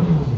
Mm-hmm.